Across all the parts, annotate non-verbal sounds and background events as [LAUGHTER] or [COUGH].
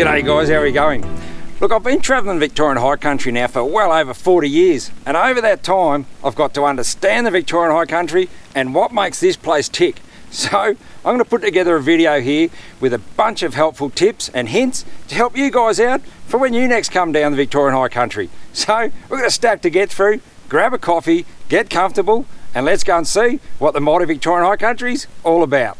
G'day guys, how are you going? Look, I've been travelling Victorian high country now for well over 40 years, and over that time, I've got to understand the Victorian high country and what makes this place tick. [LAUGHS] So, I'm going to put together a video here with a bunch of helpful tips and hints to help you guys out for when you next come down the Victorian high country. So, we've got a stack to get through, grab a coffee, get comfortable, and let's go and see what the mighty Victorian high country's all about.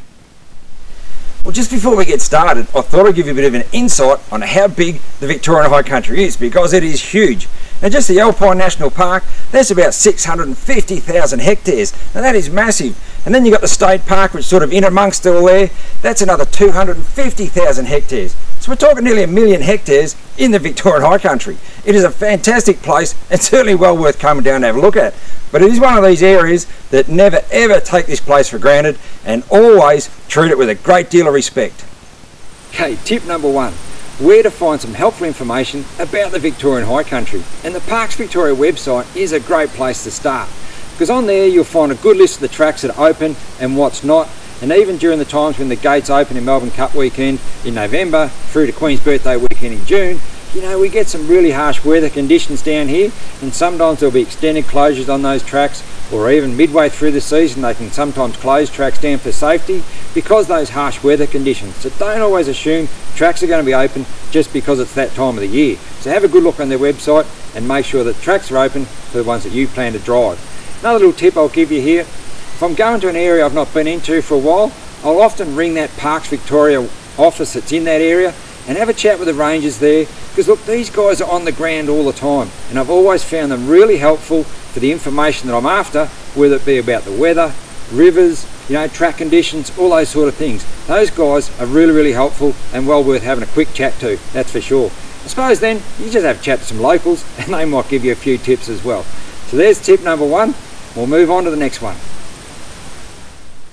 Well, just before we get started, I thought I'd give you a bit of an insight on how big the Victorian High Country is because it is huge. Now, just the Alpine National Park, that's about 650,000 hectares. Now, that is massive. And then you've got the State Park, which sort of in amongst all there, that's another 250,000 hectares. So we're talking nearly a million hectares in the Victorian High Country. It is a fantastic place and [LAUGHS] certainly well worth coming down and have a look at. But it is one of these areas that never ever take this place for granted and always treat it with a great deal of respect. Okay, tip number one, where to find some helpful information about the Victorian High Country. And the Parks Victoria website is a great place to start. Because on there you'll find a good list of the tracks that are open and what's not. And even during the times when the gates open in Melbourne Cup weekend in November through to Queen's Birthday weekend in June you know, we get some really harsh weather conditions down here. And sometimes there'll be extended closures on those tracks or even midway through the season they can sometimes close tracks down for safety because those harsh weather conditions. So don't always assume tracks are going to be open just because it's that time of the year. So have a good look on their website and make sure that tracks are open for the ones that you plan to drive. Another little tip I'll give you here, if I'm going to an area I've not been into for a while, I'll often ring that Parks Victoria office that's in that area and have a chat with the rangers there because look these guys are on the ground all the time and I've always found them really helpful for the information that I'm after whether it be about the weather rivers you know track conditions all those sort of things. Those guys are really really helpful and well worth having a quick chat to that's for sure. I suppose then you just have a chat to some locals [LAUGHS] and they might give you a few tips as well. So there's tip number one. We'll move on to the next one.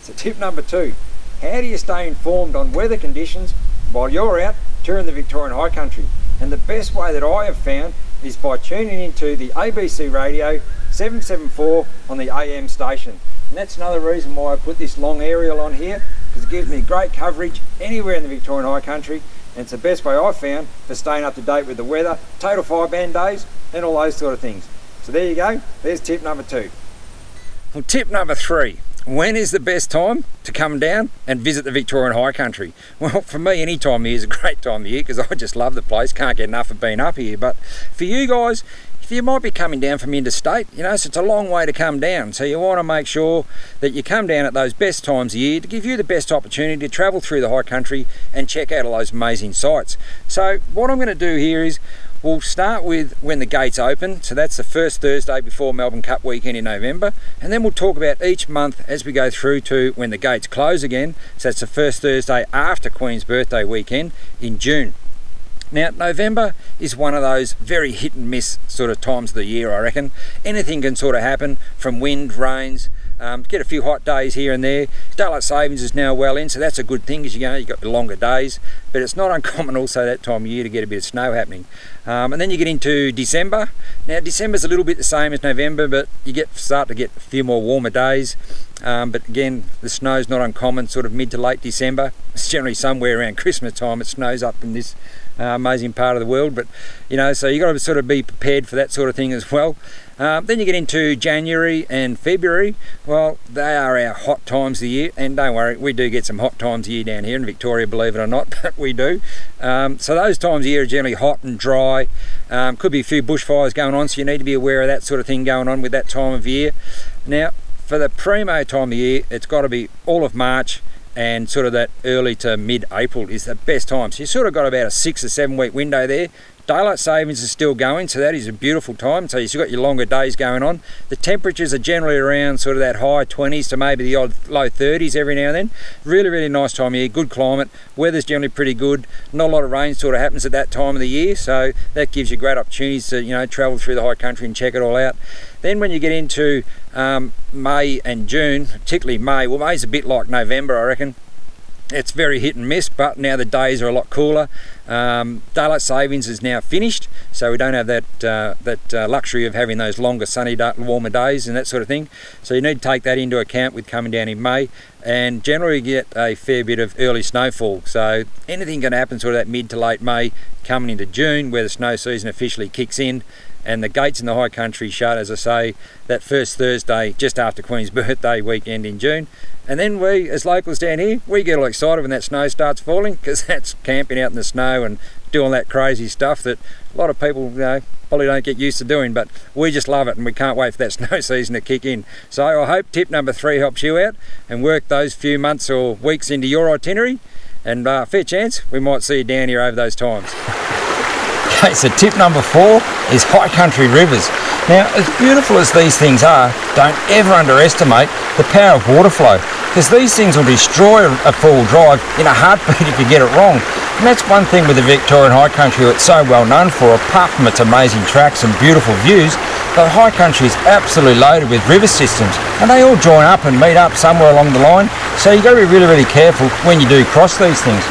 So tip number two. How do you stay informed on weather conditions while you're out touring the Victorian High Country. And the best way that I have found is by tuning into the ABC radio 774 on the AM station. And that's another reason why I put this long aerial on here, because it gives me great coverage anywhere in the Victorian High Country. And it's the best way I've found for staying up to date with the weather, total fire ban days, and all those sort of things. So there you go, there's tip number two. Well, tip number three, when is the best time to come down and visit the Victorian High Country? [LAUGHS] Well, for me, any time of year is a great time of year because I just love the place. Can't get enough of being up here. But for you guys, if you might be coming down from interstate, you know, so it's a long way to come down. So you want to make sure that you come down at those best times of year to give you the best opportunity to travel through the high country and check out all those amazing sites. So what I'm going to do here is We'll start with when the gates open, so that's the first Thursday before Melbourne Cup weekend in November, and then we'll talk about each month as we go through to when the gates close again, so that's the first Thursday after Queen's birthday weekend in June. Now, November is one of those very hit and miss sort of times of the year, I reckon. Anything can sort of happen from wind, rains, um, get a few hot days here and there. Daylight savings is now well in, so that's a good thing because you know you've got longer days. But it's not [LAUGHS] uncommon also that time of year to get a bit of snow happening. Um, and then you get into December. Now December's a little bit the same as November, but you get start to get a few more warmer days. Um, but again, the snow's not uncommon, sort of mid to late December. It's generally somewhere around Christmas time. It snows up in this uh, amazing part of the world. But you know, so you've got to sort of be prepared for that sort of thing as well. Um, then you get into January and February. Well, they are our hot times of the year, and don't worry, we do get some hot times of year down here in Victoria, believe it or not, [LAUGHS] but we do. Um, so those times of year are generally hot and dry. Um, could be a few bushfires going on, so you need to be aware of that sort of thing going on with that time of year. Now, for the primo time of year, it's got to be all of March and sort of that early to mid-April is the best time. So you sort of got about a six or seven week window there Daylight savings is still going, so that is a beautiful time. So you've got your longer days going on. The temperatures are generally around sort of that high 20s to maybe the odd low 30s every now and then. Really, really nice time of year, good climate. Weather's generally pretty good. Not a lot of rain sort of happens at that time of the year, so that gives you great opportunities to, you know, travel through the high country and check it all out. Then when you get into um, May and June, particularly May, well May's a bit like November I reckon, it's very hit and miss but now the days are a lot cooler Um, daylight savings is now finished, so we don't have that uh, that uh, luxury of having those longer sunny, warmer days and that sort of thing. So you need to take that into account with coming down in May. And generally get a fair bit of early snowfall. So anything can happen sort of that mid to late May, coming into June, where the snow season officially kicks in and the gates in the high country shut as I say that first Thursday just after Queen's [LAUGHS] birthday weekend in June. And then we as locals down here we get all excited when that snow starts falling because [LAUGHS] that's camping out in the snow and doing that crazy stuff that a lot of people you know probably don't get used to doing. But we just love it and we can't wait for that [LAUGHS] snow season to kick in. So I hope tip number three helps you out and work those few months or weeks into your itinerary. And uh, fair chance we might see you down here over those times. Okay, so tip number four is high country rivers. Now, as beautiful as these things are, don't ever underestimate the power of water flow, because these things will destroy a four-wheel drive in a heartbeat if you get it wrong. And that's one thing with the Victorian high country it's so well known for, apart from its amazing tracks and beautiful views, the high country is absolutely loaded with river systems, and they all join up and meet up somewhere along the line, so you've got to be really, really careful when you do cross these things.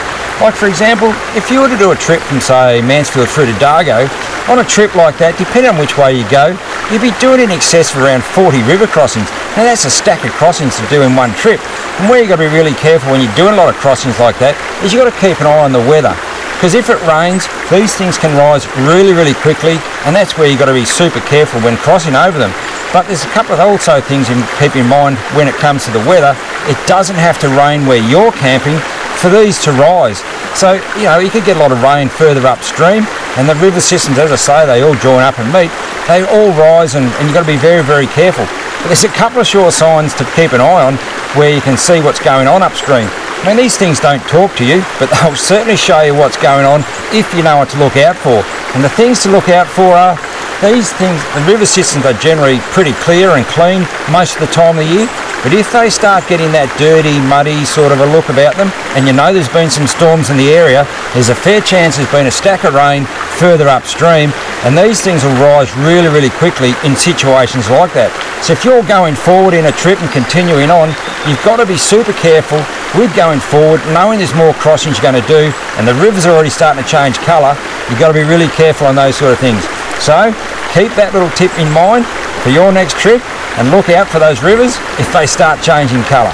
Like for example, if you were to do a trip from say Mansfield through to Dargo, on a trip like that, depending on which way you go, you'd be doing in excess of around 40 river crossings. Now that's a stack of crossings to do in one trip. And where you've got to be really careful when you're doing a lot of crossings like that is you've got to keep an eye on the weather. Because if it rains, these things can rise really, really quickly, and that's where you've got to be super careful when crossing over them. But there's a couple of also things you keep in mind when it comes to the weather. It doesn't have to rain where you're camping for these to rise. So, you know, you could get a lot of rain further upstream and the river systems, as I say, they all join up and meet. They all rise and, and you've got to be very, very careful. But there's a couple of sure signs to keep an eye on where you can see what's going on upstream. I mean, these things don't talk to you, but [LAUGHS] they'll certainly show you what's going on if you know what to look out for. And the things to look out for are these things, the river systems are generally pretty clear and clean most of the time of the year, but if they start getting that dirty, muddy sort of a look about them, and you know there's been some storms in the area, there's a fair chance there's been a stack of rain further upstream, and these things will rise really, really quickly in situations like that. So if you're going forward in a trip and continuing on, you've got to be super careful with going forward, knowing there's more crossings you're going to do, and the river's are already starting to change colour, you've got to be really careful on those sort of things. So keep that little tip in mind for your next trip and look out for those rivers if they start changing colour.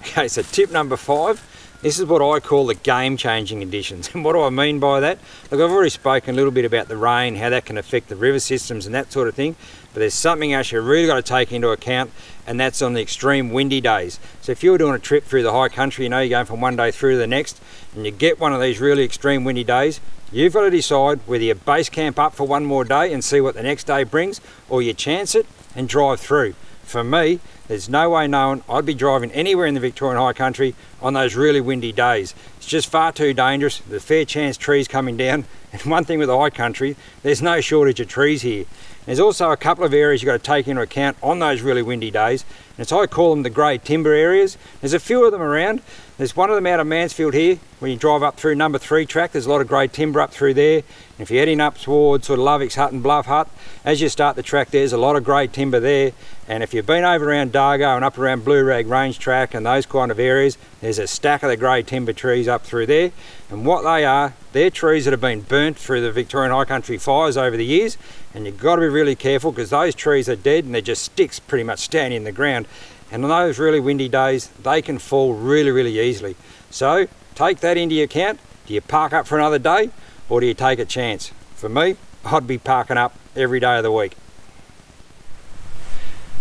Okay, so tip number five, this is what I call the game-changing conditions. [LAUGHS] And what do I mean by that? Look, I've already spoken a little bit about the rain, how that can affect the river systems and that sort of thing, but there's something else you've really got to take into account, and that's on the extreme windy days. So if you're doing a trip through the high country, you know you're going from one day through to the next, and you get one of these really extreme windy days, You've got to decide whether you base camp up for one more day and see what the next day brings, or you chance it and drive through. For me, there's no way knowing I'd be driving anywhere in the Victorian High Country on those really windy days. It's just far too dangerous. There's a fair chance trees coming down. [LAUGHS] And one thing with the high country, there's no shortage of trees here. There's also a couple of areas you've got to take into account on those really windy days. And so I call them the grey timber areas. There's a few of them around. There's one of them out of Mansfield here. When you drive up through number three track, there's a lot of grey timber up through there. And if you're heading up towards sort of Lovick's Hut and Bluff Hut, as you start the track, there's a lot of grey timber there. And if you've been over around Dargo and up around Blue Rag Range track and those kind of areas, there's a stack of the grey timber trees up through there. And what they are, they're trees that have been burnt through the Victorian High Country fires over the years. And you've got to be really careful because those trees are dead and they're just sticks pretty much standing in the ground. And on those really windy days, they can fall really, really easily. So take that into account. Do you park up for another day or do you take a chance? For me, I'd be parking up every day of the week.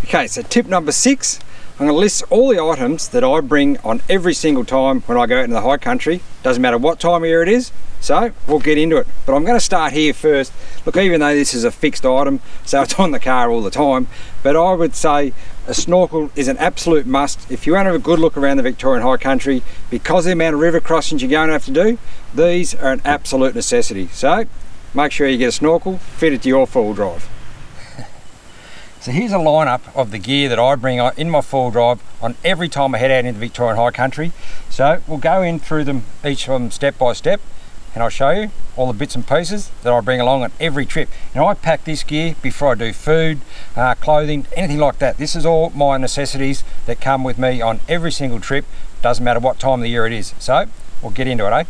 Okay, so tip number six, I'm going to list all the items that I bring on every single time when I go out into the high country. Doesn't matter what time of year it is, so we'll get into it. But I'm going to start here first. Look, even though this is a fixed item, so it's on the car all the time, but I would say a snorkel is an absolute must. If you want to have a good look around the Victorian high country, because the amount of river crossings you're going to have to do, these are an absolute necessity. So make sure you get a snorkel, fit it to your four-wheel drive. So here's a lineup of the gear that I bring in my four drive on every time I head out into Victorian High Country. So we'll go in through them each of them step by step and I'll show you all the bits and pieces that I bring along on every trip. And I pack this gear before I do food, uh, clothing, anything like that. This is all my necessities that come with me on every single trip. Doesn't matter what time of the year it is. So we'll get into it, eh?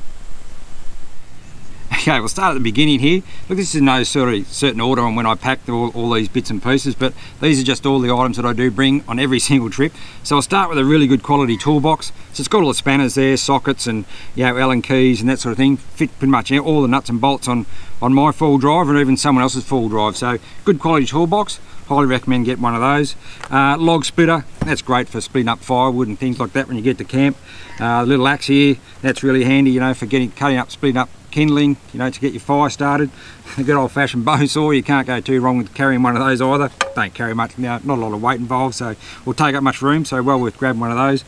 Okay, we'll start at the beginning here. Look, this is no sort of certain order on when I packed all, all these bits and pieces, but these are just all the items that I do bring on every [LAUGHS] single trip. So I'll start with a really good quality toolbox. So it's got all the spanners there, sockets and you know, Allen keys and that sort of thing. Fit pretty much all the nuts and bolts on, on my full drive and even someone else's full drive. So good quality toolbox. Highly recommend getting one of those. Uh, log splitter, that's great for splitting up firewood and things like that when you get to camp. Uh, little axe here, that's really handy, you know, for getting cutting up, splitting up kindling, you know, to get your fire started. A [LAUGHS] good old fashioned bow saw, you can't go too wrong with carrying one of those either. Don't carry much, know, not a lot of weight involved, so will take up much room, so well worth grabbing one of those.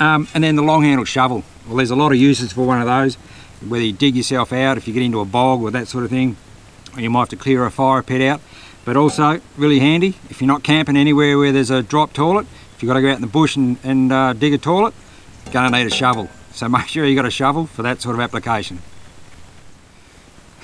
Um, and then the long handled shovel. Well, there's a lot of uses for one of those, whether you dig yourself out, if you get into a bog or that sort of thing, or you might have to clear a fire pit out. But also really handy if you're not camping anywhere where there's a drop toilet, if you've got to go out in the bush and, and uh, dig a toilet, you're going to need a shovel. So [LAUGHS] make sure you've got a shovel for that sort of application.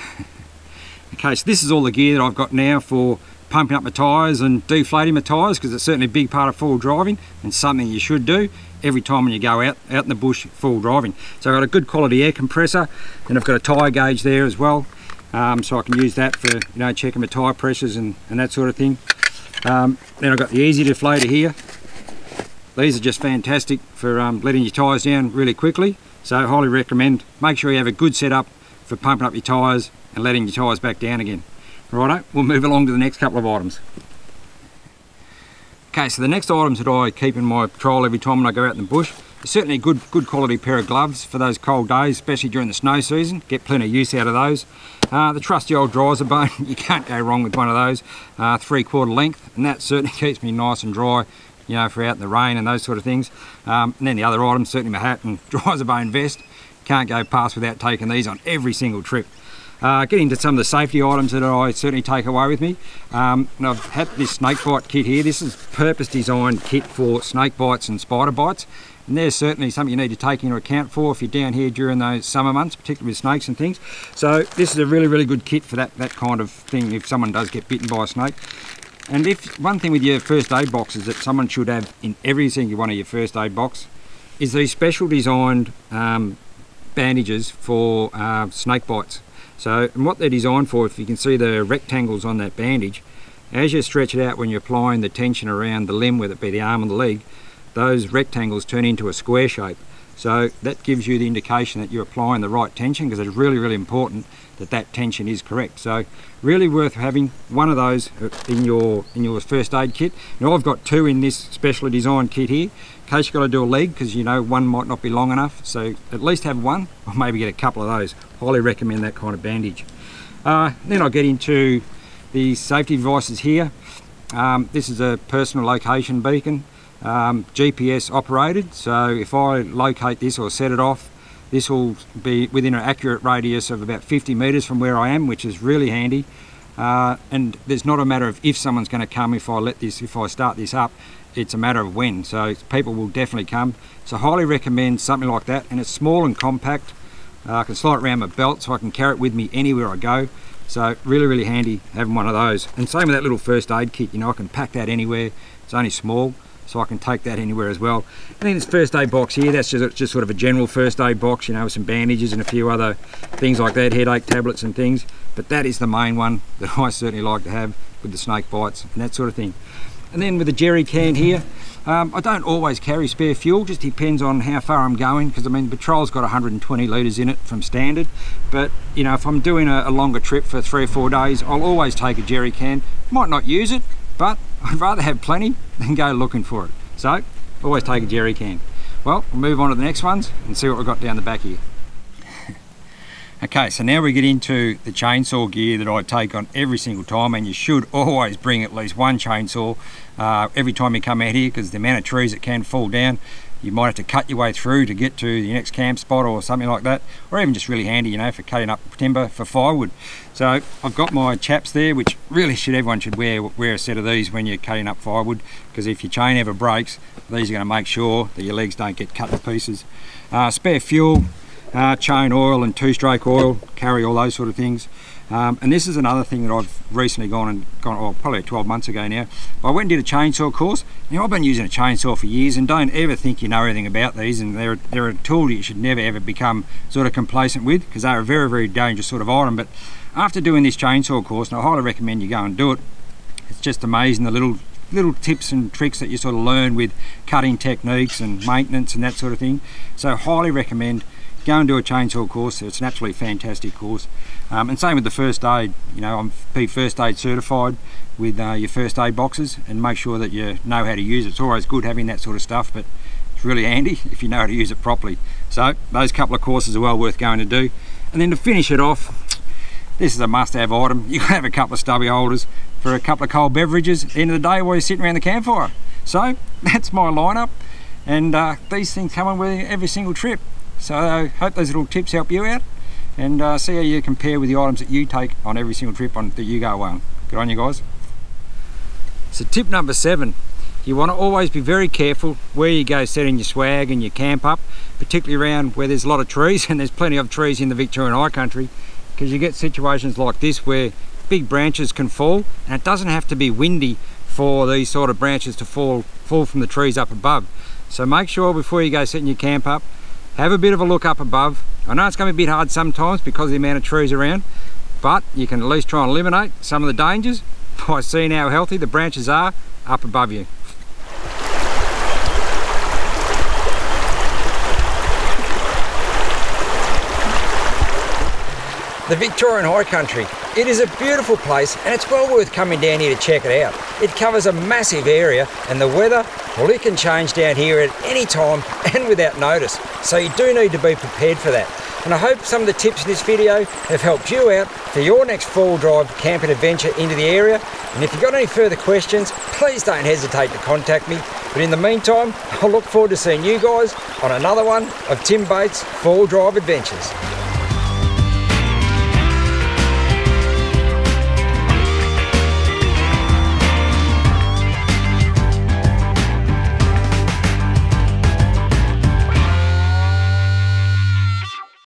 [LAUGHS] okay, so this is all the gear that I've got now for pumping up my tyres and deflating my tyres because it's certainly a big part of full driving and something you should do every time when you go out out in the bush full driving. So I've got a good quality air compressor and I've got a tyre gauge there as well um, so I can use that for you know checking my tyre pressures and, and that sort of thing. Um, then I've got the easy deflator here. These are just fantastic for um, letting your tyres down really quickly. So highly recommend, make sure you have a good setup for pumping up your tyres and letting your tyres back down again. Righto, we'll move along to the next couple of items. Okay, so the next items that I keep in my patrol every time when I go out in the bush is certainly a good, good quality pair of gloves for those cold days, especially during the snow season. Get plenty of use out of those. Uh, the trusty old Driza-Bone, [LAUGHS] you can't go wrong with one of those. Uh, three quarter length, and that certainly [LAUGHS] keeps me nice and dry, you know, for out in the rain and those sort of things. Um, and then the other items, certainly my hat and [LAUGHS] Driza-Bone vest. Can't go past without taking these on every single trip. Uh, getting to some of the safety items that I certainly take away with me. Um, and I've had this snake bite kit here. This is purpose designed kit for snake bites and spider bites. And there's certainly something you need to take into account for if you're down here during those summer months, particularly with snakes and things. So this is a really, really good kit for that, that kind of thing if someone does get bitten by a snake. And if one thing with your first aid boxes that someone should have in every single one of your first aid box is these special designed um, bandages for uh, snake bites. So, and what they're designed for, if you can see the rectangles on that bandage, as you stretch it out when you're applying the tension around the limb, whether it be the arm or the leg, those rectangles turn into a square shape. So that gives you the indication that you're applying the right tension because it's really, really important that that tension is correct. So really worth having one of those in your in your first aid kit. Now I've got two in this specially designed kit here case you've got to do a leg because you know one might not be long enough. So at least have one or maybe get a couple of those. Highly recommend that kind of bandage. Uh, then I'll get into the safety devices here. Um, this is a personal location beacon, um, GPS operated. So if I locate this or set it off, this will be within an accurate radius of about 50 metres from where I am, which is really handy. Uh, and there's not a matter of if someone's going to come if I let this, if I start this up, it's a matter of when. So people will definitely come. So highly recommend something like that. And it's small and compact. Uh, I can slide it around my belt so I can carry it with me anywhere I go. So really, really handy having one of those. And same with that little first aid kit, you know, I can pack that anywhere. It's only small, so I can take that anywhere as well. And then this first aid box here, that's just, just sort of a general first aid box, you know, with some bandages and a few other things like that, headache tablets and things. But that is the main one [LAUGHS] that I certainly like to have with the snake bites and that sort of thing. And then with the jerry can here, um, I don't always carry spare fuel, just depends on how far I'm going, because I mean, the Patrol's got 120 litres in it from standard, but you know, if I'm doing a, a, longer trip for three or four days, I'll always take a jerry can. Might not use it, but [LAUGHS] I'd rather have plenty than go looking for it. So, always take a jerry can. Well, we'll move on to the next ones and see what we've got down the back here. Okay, so now we get into the chainsaw gear that I take on every single time and you should always bring at least one chainsaw uh, every time you come out here because the amount of trees that can fall down you might have to cut your way through to get to the next camp spot or something like that or even just really handy you know for cutting up timber for firewood. So I've got my chaps there which really should everyone should wear wear a set of these when you're cutting up firewood because if your chain ever breaks these are going to make sure that your legs don't get cut to pieces. Uh, spare fuel uh, chain oil and two-stroke oil, carry all those sort of things. Um, and this is another thing that I've recently gone and gone, oh, probably 12 months ago now. I went and did a chainsaw course. Now I've been using a chainsaw for years and don't ever think you know everything about these and they're, they're a tool that you should never ever become sort of complacent with because they're a very, very dangerous sort of item. But after doing this chainsaw course, and I highly recommend you go and do it, it's just amazing the little little tips and tricks that you sort of learn with cutting techniques and maintenance and that sort of thing. So highly recommend go and do a chainsaw course. It's an absolutely fantastic course. Um, and same with the first aid. You know, I'm be first aid certified with uh, your first aid boxes and make sure that you know how to use it. It's always good having that sort of stuff, but it's really handy [LAUGHS] if you know how to use it properly. So those couple of courses are well worth going to do. And then to finish it off, this is a must-have item. [LAUGHS] You can have a couple of stubby holders for a couple of cold beverages at the end of the day while you're sitting around the campfire. So [LAUGHS] that's my lineup. And uh, these things come on with every single trip. So I hope those little tips help you out and uh, see how you compare with the items that you take on every single trip on that you go on. Good on you guys. So tip number seven, you want to always be very careful where you go setting your swag and your camp up, particularly around where there's a lot of trees [LAUGHS] and there's plenty of trees in the Victorian High Country because you get situations like this where big branches can fall and it doesn't have to be windy for these sort of branches to fall fall from the trees up above. So make sure before you go setting your camp up have a bit of a look up above. I know it's going to be a bit hard sometimes because of the amount of trees around, but you can at least try and eliminate some of the dangers [LAUGHS] by seeing how healthy the branches are up above you. The Victorian High Country. It is a beautiful place and it's well worth coming down here to check it out. It covers a massive area and the weather, well it can change down here at any time [LAUGHS] and without notice. So you do need to be prepared for that. And I hope some of the tips in this video have helped you out for your next four drive camping adventure into the area. And if you've got any further questions, please don't hesitate to contact me. But in the meantime, [LAUGHS] I'll look forward to seeing you guys on another one of Tim Bates' Four Drive Adventures.